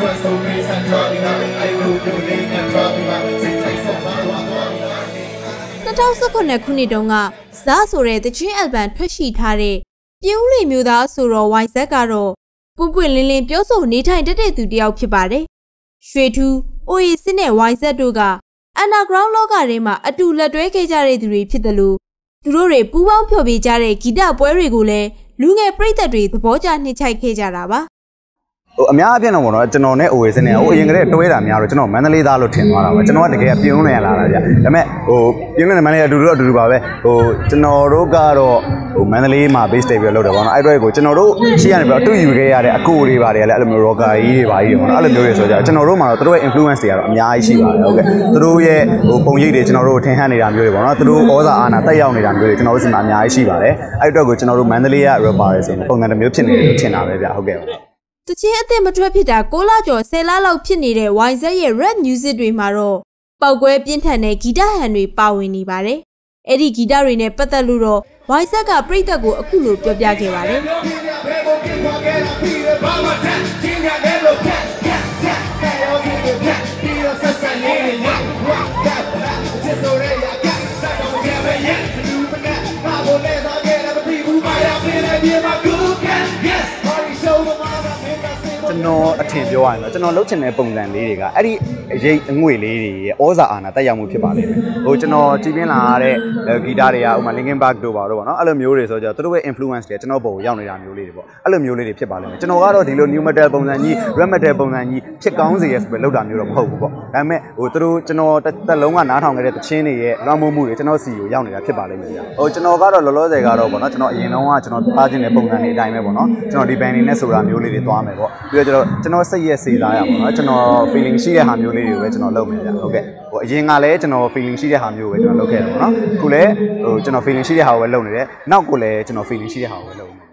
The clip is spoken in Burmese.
အတွက်ဆုံးမဆန်ထွားပြီးသားအဲ့လိုပြုနေနဲ့ထွားပြီးမှစိတ်ထိုက်ဆုံးသွားတော့သွားပြီးသား2019ခုနှစ်တုန်းကဇာဆိုတဲ့တချင်းအယ်ဘမ်ထွက်ရှိထားတဲ့ပြင်းဦးလေမျိုးသားဆိုတော့ Y Z ကတော့ပွန့်ပွန့်လင်းလင်းပြောဆိုနေထိုင်တတ်တဲ့သူတစ်ယောက်ဖြစ်ပါတယ်။ရွှေထူး၊ OA စစ်နဲ့ Y Z တို့က underground လောကထဲမှာအတူလက်တွဲခဲ့ကြတဲ့သူတွေဖြစ်တယ်လို့သူတို့တွေပူးပေါင်းဖျော်ဖြေကြတဲ့ဂီတပွဲတွေကိုလည်းလူငယ်ပရိသတ်တွေသဘောကျနှိမ့်ချိုက်ခဲ့ကြတာပါ။ ဟိုအများအပြည့်တော့ပေါ့နော်ကျွန်တော်နဲ့ OS နဲ့ဟိုအရင်ကတည်းကတွဲတာများတော့ကျွန်တော်မန္တလေးသားလို့ထင်သွားတာပဲကျွန်တော်ကတကယ်ပြင်းနေရလာတာဗျဒါပေမဲ့ဟိုပြင်းနေမန္တလေးအတူတူတော့အတူတူပါပဲဟိုကျွန်တော်တို့ကတော့ဟိုမန္တလေးမှာ base တက်ပြီးတော့လုပ်တယ်ပေါ့နော်အဲ့တော့ကိုကျွန်တော်တို့ရှေ့ကနေပြီးတော့အတူယူခဲ့ရတဲ့အကိုတွေပါတယ်လည်းအဲ့လိုမျိုး rocker ကြီးတွေပါကြီးတွေပေါ့နော်အဲ့လိုမျိုးတွေဆိုကြကျွန်တော်တို့မှာတော့သူတို့ရဲ့ influence တွေကတော့အများကြီးရှိပါတယ်ဟုတ်ကဲ့သူတို့ရဲ့ဟိုပုံရိပ်တွေကျွန်တော်တို့ထင်ဟပ်နေတာမျိုးတွေပေါ့နော်သူတို့ဩဇာအာဏာတက်ရောက်နေတာမျိုးတွေကျွန်တော်တို့စီမှာအများကြီးရှိပါတယ်အဲ့တော့ကိုကျွန်တော်တို့မန္တလေးက rapper တွေဆိုရင်ပုံစံတစ်မျိုးဖြစ်နေတယ်လို့ထင်တာပဲဗျဟုတ်ကဲ့ တချင်းအသစ်မထွက်ဖြစ်တာ6လကျော်10လလောက်ဖြစ်နေတဲ့ YZ ရဲ့ rap music တွေမှာတော့ပောက်ကွဲပြင်းထန်တဲ့ဂီတဟန်တွေပါဝင်နေပါတယ်။အဲ့ဒီဂီတတွေနဲ့ပတ်သက်လို့တော့ YZ ကပြိသက်ကိုအခုလိုပြောပြခဲ့ပါတယ်။ တော်အထင်ပြောရရင်တော့ကျွန်တော်လှုပ်ချင်တဲ့ပုံစံလေးတွေကအဲ့ဒီရိတ်အငွေလေးတွေရဲ့ဩဇာအာဏာတက်ရောက်မှုဖြစ်ပါလိမ့်မယ်ဟိုကျွန်တော်ကြည်ပြင်းလာတဲ့ဂီတတွေကဥပမာ Linkin Park တို့ပါတော့ဗောနော်အဲ့လိုမျိုးတွေဆိုတော့သူတို့ရဲ့ influence တွေကျွန်တော်ပုံရောက်နေတာမျိုးလေးတွေပေါ့အဲ့လိုမျိုးလေးတွေဖြစ်ပါလိမ့်မယ်ကျွန်တော်ကတော့ဒီလို new metal ပုံစံကြီး rap metal ပုံစံကြီးဖြစ်ကောင်းစေရဆိုပြီးလောက်တာမျိုးတော့မဟုတ်ဘူးပေါ့ဒါပေမဲ့ဟိုသူတို့ကျွန်တော်တက်လုံးကနားထောင်ခဲ့တဲ့တခြင်းတွေရဲ့လွှမ်းမိုးမှုတွေကျွန်တော်စီကိုရောက်နေတာဖြစ်ပါလိမ့်မယ်ဟိုကျွန်တော်ကတော့လောလောဆယ်ကတော့ဗောနော်ကျွန်တော်အရင်တုန်းကကျွန်တော်သွားခြင်းတဲ့ပုံစံတွေအတိုင်းပဲဗောနော်ကျွန်တော်ဒီ band နေနဲ့ဆိုတာမျိုးလေးတွေသွားမယ်ပေါ့ပြီးတော့ကျွန်တော်ကျွန်တော်စိတ်ရဲ့စေသားရပါတော့ကျွန်တော် feeling ရှိတဲ့ဟာမျိုးလေးတွေကိုပဲကျွန်တော်လုပ်မယ်ဗျဟုတ်ကဲ့ဟိုအရင်ကလည်းကျွန်တော် feeling ရှိတဲ့ဟာမျိုးကိုပဲကျွန်တော်လုပ်ခဲ့တယ်ပေါ့နော်အခုလည်းဟိုကျွန်တော် feeling ရှိတဲ့ဟာကိုပဲလုပ်နေတယ်နောက်ကိုလည်းကျွန်တော် feeling ရှိတဲ့ဟာကိုပဲလုပ်နေတယ်